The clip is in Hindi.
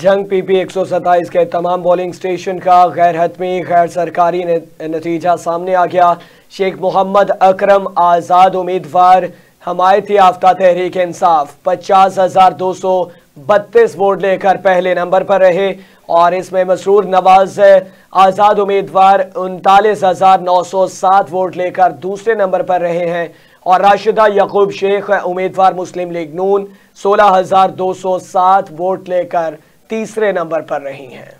जंग पीपी एक सौ सत्ताईस के तमाम बॉलिंग स्टेशन का गैर हतमी गैर सरकारी नतीजा सामने आ गया। शेख मोहम्मद अकरम आज़ाद उम्मीदवार, हमायती याफ्ता तहरीक इंसाफ, पचास हज़ार दो सौ बत्तीस वोट लेकर पहले नंबर पर रहे और इसमें मसरूर नवाज़ आज़ाद उम्मीदवार उनतालीस हज़ार नौ सौ सात वोट लेकर दूसरे नंबर पर रहे हैं और राशिदा यकूब शेख, उम्मीदवार मुस्लिम लीग नून, सोलह हज़ार दो सौ सात वोट लेकर तीसरे नंबर पर रही हैं।